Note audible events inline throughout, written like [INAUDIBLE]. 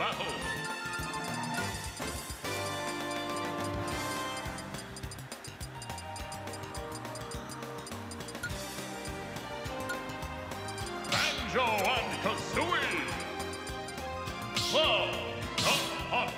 battle. Banjo and Kazooie. Club of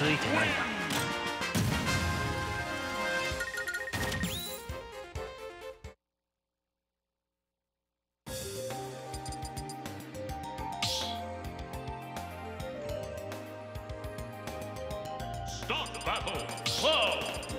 ついてない Start battle. Club.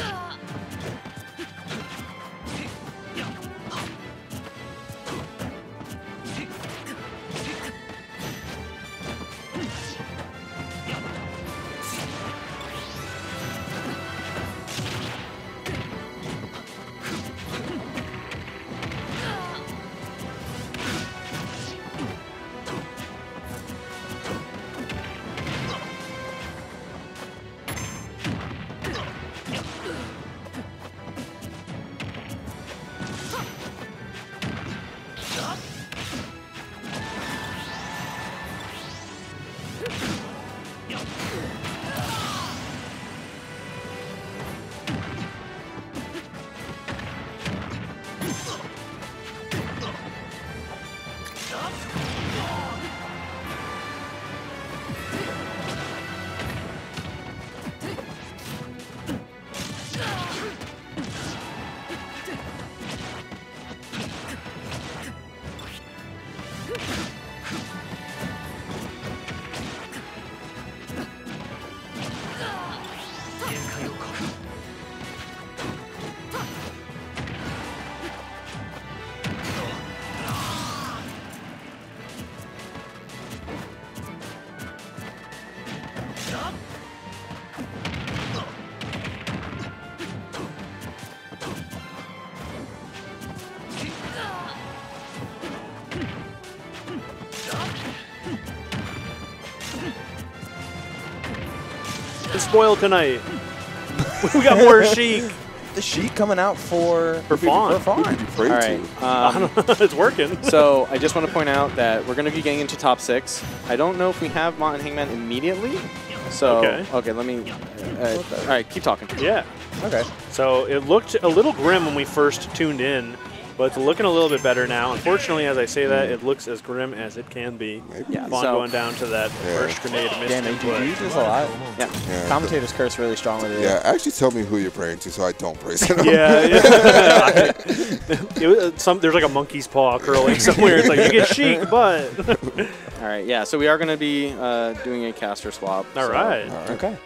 Ugh. It's spoiled tonight. [LAUGHS] we got more [LAUGHS] Sheik. The Sheik coming out for For Fawn. For Fawn. Who could you pray All to? right. I Um, it's working. [LAUGHS] so I just want to point out that we're going to be getting into top six. I don't know if we have Mont and Hangman immediately. So Okay. let me. Uh, all right, keep talking. yeah. Okay. So it looked a little grim when we first tuned in, but it's looking a little bit better now. Unfortunately, as I say that, it looks as grim as it can be. Yeah, Fawn so- going down to that Yeah. first grenade missed Damn, input. you use this a lot. Yeah. Yeah. Commentators curse really strong with it. Yeah, actually tell me who you're praying to so I don't praise him. Yeah, yeah. [LAUGHS] [LAUGHS] it was, some there's like a monkey's paw curling [LAUGHS] somewhere. It's like you get Sheik, but All right. Yeah. So we are going to be uh, doing a caster swap. all so- right. All right. Okay.